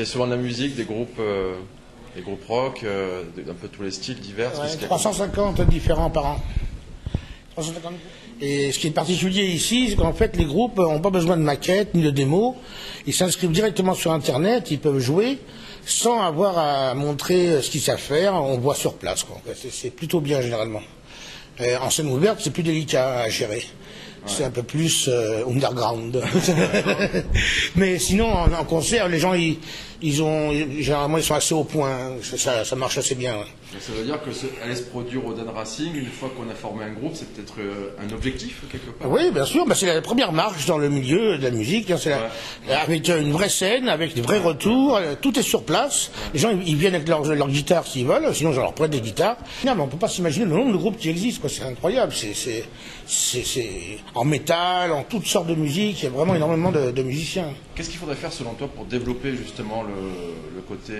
y a- il y a souvent de la musique, des groupes, euh, des groupes rock, euh, d'un peu tous les styles divers. Ouais, qu'il y a 350 différents par an. 350. Et ce qui est particulier ici, c'est qu'en fait, les groupes n'ont pas besoin de maquettes ni de démos. Ils s'inscrivent directement sur Internet, ils peuvent jouer sans avoir à montrer ce qu'ils savent faire. On voit sur place. quoi. C'est- C'est plutôt bien généralement. Euh, en scène ouverte, c'est plus délicat à gérer. C'est un peu plus euh, underground. Mais sinon, en, en concert, les gens, ils, ils ont, généralement, ils sont assez au point. Ça, ça- ça marche assez bien. ouais. Ça veut dire que ce- aller se produire au Dan Racing, une fois qu'on a formé un groupe, c'est peut-être euh, un objectif quelque part. Oui, bien sûr, bah, c'est la première marche dans le milieu de la musique. hein, c'est la- Avec euh, une vraie scène, avec des vrais retours, euh, tout est sur place. Les gens, ils ils viennent avec leur, leur guitare s'ils veulent, sinon je leur prête des guitares. Non, mais on peut pas s'imaginer le nombre de groupes qui existent, quoi. C'est incroyable. C'est, c'est, c'est, c'est en métal, en toutes sortes de musique. Il y a vraiment énormément de, de musiciens. Qu'est-ce qu'il faudrait faire selon toi pour développer justement le, le côté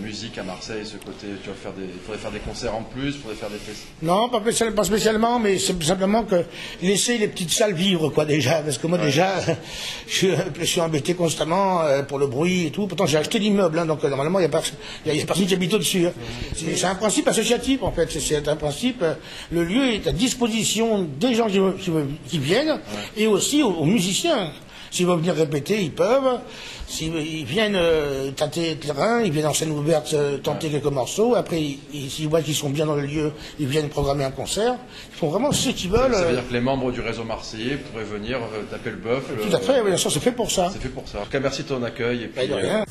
musique à Marseille, ce côté, tu vas faire des, il faudrait faire des concerts en plus, il faudrait faire des festivals. Non, pas, spécial- pas spécialement, mais c'est simplement que laisser les petites salles vivre, quoi, déjà. Parce que moi, déjà, je suis, je suis embêté constamment euh, pour le bruit et tout. Pourtant, j'ai acheté l'immeuble, hein, donc euh, normalement, il n'y a, y a- y a personne qui habite au-dessus. hein. C'est un principe associatif, en fait. C'est- un principe. euh, le lieu est à disposition des gens qui, qui- qui et aussi aux, musiciens. S'ils veulent venir répéter, ils peuvent. S'ils viennent euh, tâter le terrain, ils viennent en scène ouverte euh, tenter quelques morceaux. Après, s'ils voient qu'ils sont bien dans le lieu, ils viennent programmer un concert. Ils font vraiment ce qu'ils veulent. Ça veut dire euh. que les membres du réseau marseillais pourraient venir euh, taper le bœuf. Tout à fait, bien sûr, c'est fait pour ça. C'est fait pour ça. En tout cas, merci de ton accueil. Et puis, de rien.